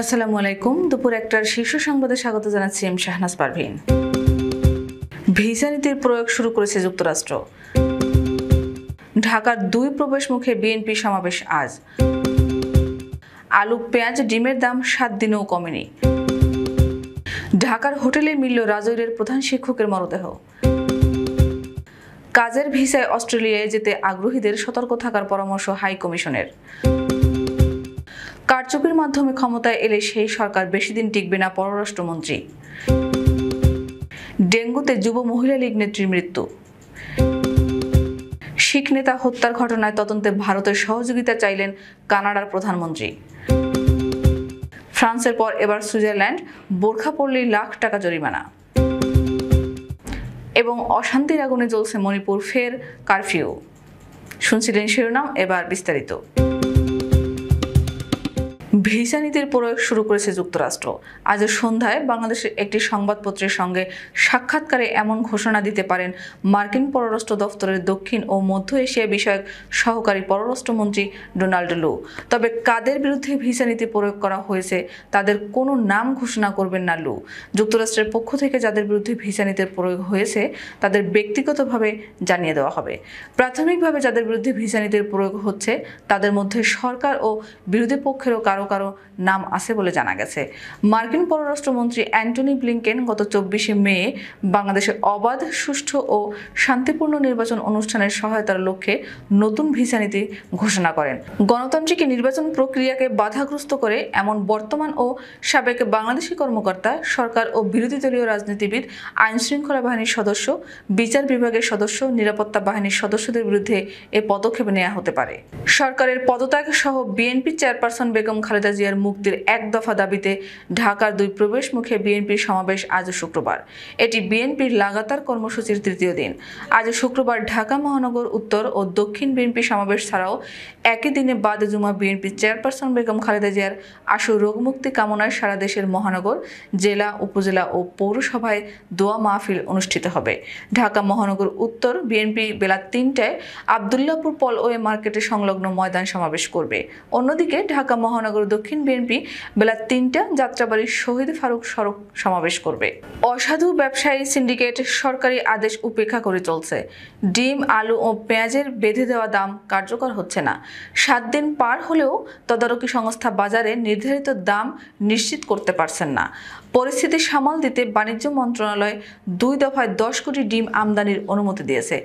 আসসালামু আলাইকুম। দুপুর একটার শীর্ষ সংবাদে স্বাগত জানাচ্ছি এম শাহনাজ পারভিন। ভিসা নীতির প্রয়োগ শুরু করেছে যুক্তরাষ্ট্র। ঢাকার দুই প্রবেশ মুখে বিএনপি সমাবেশ আজ। আলু, পেঁয়াজ, ডিমের দাম সাত দিনেও কমেনি। ঢাকার হোটেলে মিলল রাজৈরের প্রধান শিক্ষকের মরদেহ। কাজের ভিসায় অস্ট্রেলিয়ায় যেতে আগ্রহীদের সতর্ক থাকার পরামর্শ হাই কমিশনের কারচুপির মাধ্যমে ক্ষমতায় এলে সেই সরকার বেশি দিন টিকবে না পররাষ্ট্রমন্ত্রী। ডেঙ্গুতে যুব মহিলা লীগ নেত্রীর মৃত্যু। শিখ নেতা হত্যার ঘটনায় তদন্তে ভারতের সহযোগিতা চাইলেন কানাডার প্রধানমন্ত্রী। ফ্রান্সের পর এবার সুইজারল্যান্ড, বোরখা পড়লেই লাখ টাকা জরিমানা। এবং অশান্তির আগুনে জ্বলছে মণিপুর, ফের কারফিউ। শুনছিলেন শিরোনাম, এবার বিস্তারিত। ভিসা নীতির প্রয়োগ শুরু করেছে যুক্তরাষ্ট্র। আজ সন্ধ্যায় বাংলাদেশের একটি সংবাদপত্রের সঙ্গে সাক্ষাৎকারে এমন ঘোষণা দিতে পারেন মার্কিন পররাষ্ট্র দফতরের দক্ষিণ ও মধ্য এশিয়া বিষয়ক সহকারী পররাষ্ট্রমন্ত্রী ডোনাল্ড লু। তবে কাদের বিরুদ্ধে ভিসা নীতি প্রয়োগ করা হয়েছে, তাদের কোনো নাম ঘোষণা করবেন না লু। যুক্তরাষ্ট্রের পক্ষ থেকে যাদের বিরুদ্ধে ভিসা নীতির প্রয়োগ হয়েছে, তাদের ব্যক্তিগতভাবে জানিয়ে দেওয়া হবে। প্রাথমিকভাবে যাদের বিরুদ্ধে ভিসা নীতির প্রয়োগ হচ্ছে, তাদের মধ্যে সরকার ও বিরোধী পক্ষেরও কারও কারও নাম আছে বলে জানা গেছে। মার্কিন পররাষ্ট্রমন্ত্রী অ্যান্টনি ব্লিংকেন গত চব্বিশে মে বাংলাদেশের অবাধ, সুষ্ঠু ও শান্তিপূর্ণ নির্বাচন অনুষ্ঠানের সহায়তার লক্ষ্যে নতুন ভিসা নীতি ঘোষণা করেন। গণতান্ত্রিক নির্বাচন প্রক্রিয়াকে বাধাগ্রস্ত করে এমন বর্তমান ও সাবেক বাংলাদেশি কর্মকর্তা, সরকার ও বিরোধী দলীয় রাজনীতিবিদ আইন শৃঙ্খলা বাহিনীর সদস্য, বিচার বিভাগের সদস্য, নিরাপত্তা বাহিনীর সদস্যদের বিরুদ্ধে এ পদক্ষেপ নেওয়া হতে পারে। সরকারের পদত্যাগ সহ বিএনপি চেয়ারপারসন বেগম খালেদা জিয়ার মুক্তির এক দফা দাবিতে ঢাকার দুই প্রবেশ মুখে বিএনপির সমাবেশ আজ শুক্রবার। এটি বিএনপির লাগাতার কর্মসূচির তৃতীয় দিন। আজ শুক্রবার ঢাকা মহানগর উত্তর ও দক্ষিণ বিএনপি সমাবেশ ছাড়াও একই দিনে বাদ জুমা বিএনপি চেয়ারপারসন বেগম খালেদা জিয়ার আশু রোগমুক্তি কামনায় সারা দেশের মহানগর, জেলা, উপজেলা ও পৌরসভায় দোয়া মাহফিল অনুষ্ঠিত হবে। ঢাকা মহানগর উত্তর বিএনপি বেলা তিনটায় আবদুল্লাপুর পলওয়ে মার্কেটে সংলগ্ন ময়দান সমাবেশ করবে। অন্যদিকে ঢাকা মহানগর দক্ষিণ বিএনপি বেলা তিনটা যাত্রাবাড়ির শহীদ ফারুক সড়ক সমাবেশ করবে। অসাধু ব্যবসায়ী সিন্ডিকেট সরকারি আদেশ উপেক্ষা করে চলছে। ডিম, আলু ও পেঁয়াজের বেঁধে দেওয়া দাম কার্যকর হচ্ছে না। সাত দিন পার হলেও তদারকি সংস্থা বাজারে নির্ধারিত দাম নিশ্চিত করতে পারছেন না। পরিস্থিতি সামাল দিতে বাণিজ্য মন্ত্রণালয় দুই দফায় দশ কোটি ডিম আমদানির অনুমতি দিয়েছে।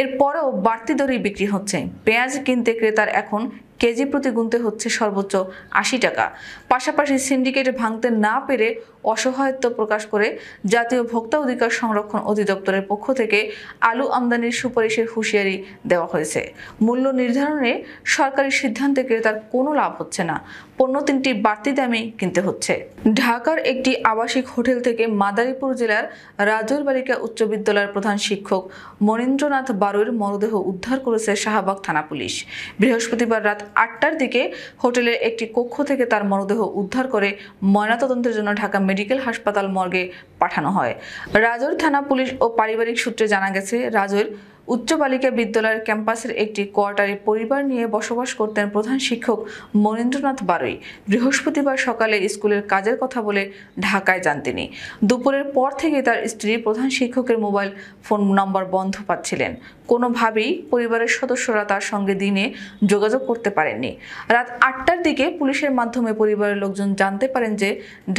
এরপরেও বাড়তি দরেই বিক্রি হচ্ছে। পেঁয়াজ কিনতে ক্রেতার এখন কেজি প্রতি গুনতে হচ্ছে সর্বোচ্চ আশি টাকা। পাশাপাশি সিন্ডিকেট ভাঙতে না পেরে অসহায়ত্ব প্রকাশ করে জাতীয় ভোক্তা অধিকার সংরক্ষণ অধিদপ্তরের পক্ষ থেকে আলু আমদানির সুপারিশের হুঁশিয়ারি দেওয়া হয়েছে। মূল্য নির্ধারণে সরকারি সিদ্ধান্তে ক্রেতার কোনো লাভ হচ্ছে না। পণ্য তিনটি বাড়তি দামে কিনতে হচ্ছে। ঢাকার একটি আবাসিক হোটেল থেকে মাদারীপুর জেলার রাজৈর বালিকা উচ্চ বিদ্যালয়ের প্রধান শিক্ষক মনীন্দ্রনাথ বারুর মরদেহ উদ্ধার করেছে শাহবাগ থানা পুলিশ। বৃহস্পতিবার রাত আটটার দিকে হোটেলের একটি কক্ষ থেকে তার মরদেহ উদ্ধার করে ময়নাতদন্তের জন্য ঢাকা মেডিকেল হাসপাতাল মর্গে পাঠানো হয়। রাজৈর থানা পুলিশ ও পারিবারিক সূত্রে জানা গেছে, রাজৈর উচ্চ বালিকা বিদ্যালয়ের ক্যাম্পাসের একটি কোয়ার্টারে পরিবার নিয়ে বসবাস করতেন প্রধান শিক্ষক মনীন্দ্রনাথ বারুই। বৃহস্পতিবার সকালে স্কুলের কাজের কথা বলে ঢাকায় যান তিনি। দুপুরের পর থেকে তার স্ত্রী প্রধান শিক্ষকের মোবাইল ফোন নম্বর বন্ধ পাচ্ছিলেন। কোনোভাবেই পরিবারের সদস্যরা তার সঙ্গে দিনে যোগাযোগ করতে পারেননি। রাত আটটার দিকে পুলিশের মাধ্যমে পরিবারের লোকজন জানতে পারেন যে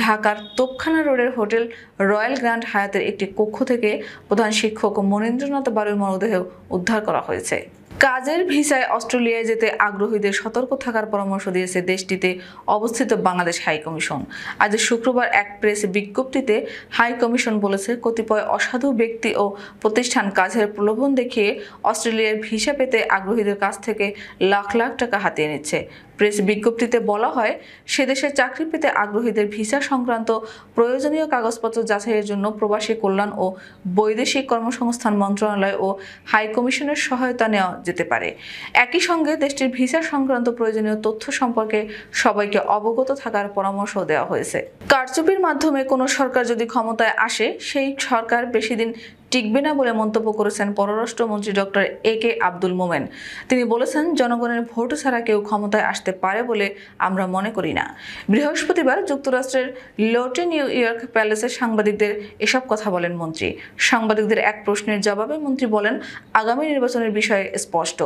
ঢাকার তোপখানা রোডের হোটেল রয়্যাল গ্র্যান্ড হায়াতের একটি কক্ষ থেকে প্রধান শিক্ষক মনীন্দ্রনাথ বারুর মরদেহ উদ্ধার করা হয়েছে। কাজের ভিসায় অস্ট্রেলিয়ায় যেতে আগ্রহীদের সতর্ক থাকার পরামর্শ দিয়েছে দেশটিতে অবস্থিত বাংলাদেশ হাই কমিশন। আজ শুক্রবার এক প্রেস বিজ্ঞপ্তিতে হাই কমিশন বলেছে, কতিপয় অসাধু ব্যক্তি ও প্রতিষ্ঠান কাজের প্রলোভন দেখিয়ে অস্ট্রেলিয়ার ভিসা পেতে আগ্রহীদের কাছ থেকে লাখ লাখ টাকা হাতিয়ে নিচ্ছে। প্রেস বিজ্ঞপ্তিতে বলা হয়, সে দেশে চাকরি পেতে আগ্রহীদের ভিসা সংক্রান্ত প্রয়োজনীয় কাগজপত্র যাচাইয়ের জন্য প্রবাসী কল্যাণ ও বৈদেশিক কর্মসংস্থান মন্ত্রণালয় ও হাই কমিশনের সহায়তা নেওয়া যেতে পারে। একই সঙ্গে দেশটির ভিসা সংক্রান্ত প্রয়োজনীয় তথ্য সম্পর্কে সবাইকে অবগত থাকার পরামর্শ দেওয়া হয়েছে। কারচুপির মাধ্যমে কোনো সরকার যদি ক্ষমতায় আসে, সেই সরকার বেশি দিন টিকবে না বলে মন্তব্য করেছেন পররাষ্ট্রমন্ত্রী ডক্টর এ কে আব্দুল মোমেন। তিনি বলেছেন, জনগণের ভোট ছাড়া কেউ ক্ষমতায় আসতে পারে বলে আমরা মনে করি না। বৃহস্পতিবার যুক্তরাষ্ট্রের লোটে নিউ ইয়র্ক প্যালেসে সাংবাদিকদের এসব কথা বলেন মন্ত্রী। সাংবাদিকদের এক প্রশ্নের জবাবে মন্ত্রী বলেন, আগামী নির্বাচনের বিষয়ে স্পষ্ট।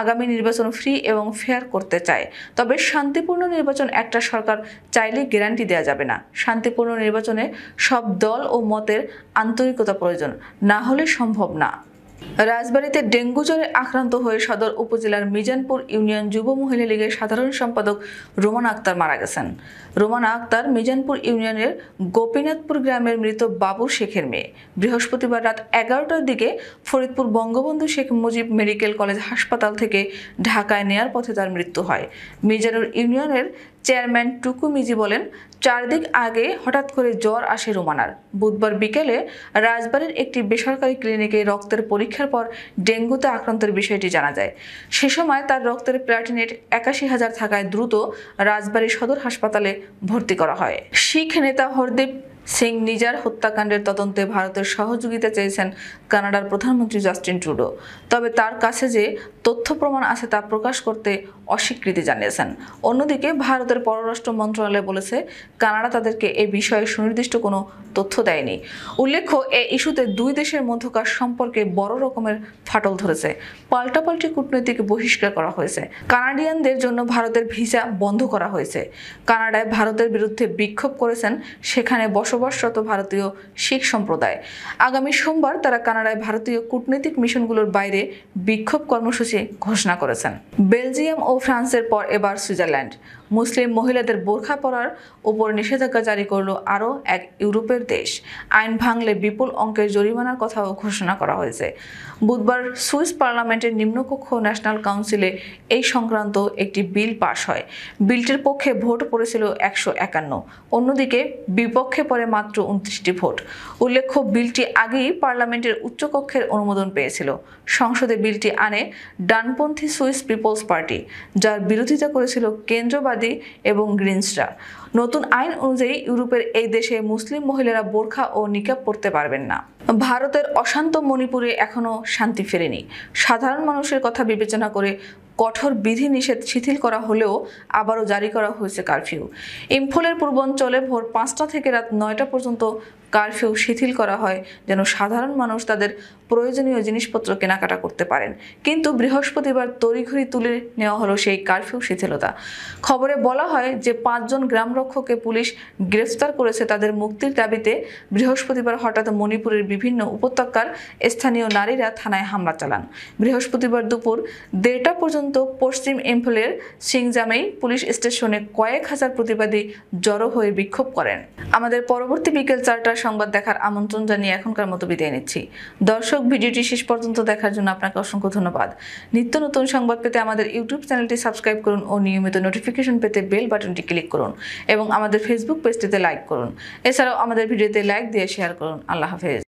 আগামী নির্বাচন ফ্রি এবং ফেয়ার করতে চায়। তবে শান্তিপূর্ণ নির্বাচন একটা সরকার চাইলে গ্যারান্টি দেওয়া যাবে না। শান্তিপূর্ণ নির্বাচনে সব দল ও মতের আন্তরিকতা প্রয়োজন। না হলে সম্ভব না। রাজবাড়ীতে ডেঙ্গু জ্বরে আক্রান্ত হয়ে সদর উপজেলার মিজানপুর ইউনিয়ন যুব মহিলা লীগের সাধারণ সম্পাদক রোমানা আক্তার মারা গেছেন। রোমানা আক্তার মিজানপুর ইউনিয়নের গোপীনাথপুর গ্রামের মৃত বাবু শেখের মেয়ে। বৃহস্পতিবার রাত এগারোটার দিকে ফরিদপুর বঙ্গবন্ধু শেখ মুজিব মেডিকেল কলেজ হাসপাতাল থেকে ঢাকায় নেয়ার পথে তার মৃত্যু হয়। মিজানুর ইউনিয়নের চেয়ারম্যান টুকু মিজি বলেন, চারদিক আগে হঠাৎ করে জ্বর আসে রোমানার। বুধবার বিকেলে রাজবাড়ির একটি বেসরকারি ক্লিনিকে রক্তের পরীক্ষার পর ডেঙ্গুতে আক্রান্তের বিষয়টি জানা যায়। সে সময় তার রক্তের প্লাটিনেট একাশি হাজার থাকায় দ্রুত রাজবাড়ী সদর হাসপাতালে ভর্তি করা হয়। শিখ নেতা হরদীপ সিং নিজার হত্যাকাণ্ডের তদন্তে ভারতের সহযোগিতা চেয়েছেন কানাডার প্রধানমন্ত্রী জাস্টিন ট্রুডো। তবে তার কাছে যে তথ্য প্রমাণ আছে তা প্রকাশ করতে অস্বীকৃতি জানিয়েছেন। অন্যদিকে ভারতের পররাষ্ট্র মন্ত্রণালয় বলেছে, কানাডা তাদেরকে এ বিষয়ে সুনির্দিষ্ট কোনো তথ্য দেয়নি। উল্লেখ্য, এ ইস্যুতে দুই দেশের মধ্যকার সম্পর্কে বড় রকমের ফাটল ধরেছে। পাল্টাপাল্টি কূটনৈতিক বহিষ্কার করা হয়েছে। কানাডিয়ানদের জন্য ভারতের ভিসা বন্ধ করা হয়েছে। কানাডায় ভারতের বিরুদ্ধে বিক্ষোভ করেছেন, সেখানে বসবাসরত ভারতীয় শিখ সম্প্রদায়। আগামী সোমবার তারা কানাডায় ভারতীয় কূটনৈতিক মিশনগুলোর বাইরে বিক্ষোভ কর্মসূচি ঘোষণা করেছেন। বেলজিয়াম ও ফ্রান্সের পর এবার সুইজারল্যান্ড। মুসলিম মহিলাদের বোরখা পরার উপর নিষেধাজ্ঞা জারি করল আরও এক ইউরোপের দেশ। আইন ভাঙলে বিপুল অঙ্কের জরিমানার কথাও ঘোষণা করা হয়েছে। বুধবার সুইস পার্লামেন্টের নিম্নকক্ষ ন্যাশনাল কাউন্সিলে এই সংক্রান্ত একটি বিল পাশ হয়। বিলটির পক্ষে ভোট পড়েছিল একশো একান্ন। অন্যদিকে বিপক্ষে পড়ে মাত্র উনত্রিশটি ভোট। উল্লেখ্য, বিলটি আগেই পার্লামেন্টের উচ্চকক্ষের অনুমোদন পেয়েছিল। সংসদে বিলটি আনে ডানপন্থী সুইস পিপলস পার্টি, যার বিরোধিতা করেছিল কেন্দ্রবাদী এবং গ্রিনসরা। নতুন আইন অনুযায়ী ইউরোপের এই দেশে মুসলিম মহিলারা বোরখা ও নিকাব পড়তে পারবেন না। ভারতের অশান্ত মণিপুরে এখনও শান্তি ফেরেনি। সাধারণ মানুষের কথা বিবেচনা করে কঠোর বিধি নিষেধ শিথিল করা হলেও আবারও জারি করা হয়েছে কারফিউ। ইম্ফলের পূর্বাঞ্চলে ভোর পাঁচটা থেকে রাত নয়টা পর্যন্ত কারফিউ শিথিল করা হয় যেন সাধারণ মানুষ তাদের প্রয়োজনীয় জিনিসপত্র কেনাকাটা করতে পারেন। কিন্তু বৃহস্পতিবার তড়িঘড়ি তুলে নেওয়া হলো সেই কারফিউ শিথিলতা। খবরে বলা হয় যে পাঁচজন গ্রামরক্ষককে পুলিশ গ্রেফতার করেছে তাদের মুক্তির দাবিতে বৃহস্পতিবার হঠাৎ মণিপুরের বিভিন্ন উপত্যকার স্থানীয় নারীরা থানায় হামলা চালান। বৃহস্পতিবার দুপুর দেড়টা পর্যন্ত পশ্চিম ইম্ফলের সিংজামেই পুলিশ স্টেশনে কয়েক হাজার প্রতিবাদী জড়ো হয়ে বিক্ষোভ করেন। আমাদের পরবর্তী বিকেল চারটার সংবাদ দেখার আমন্ত্রণ জানিয়ে এখনকার মতো বিদায় নিচ্ছি। দর্শক, ভিডিওটি শেষ পর্যন্ত দেখার জন্য আপনাকে অসংখ্য ধন্যবাদ। নিত্য নতুন সংবাদ পেতে আমাদের ইউটিউব চ্যানেলটি সাবস্ক্রাইব করুন ও নিয়মিত নোটিফিকেশন পেতে বেল বাটনটি ক্লিক করুন এবং আমাদের ফেসবুক পেজটিতে লাইক করুন। এছাড়াও আমাদের ভিডিওতে লাইক দিয়ে শেয়ার করুন। আল্লাহ হাফেজ।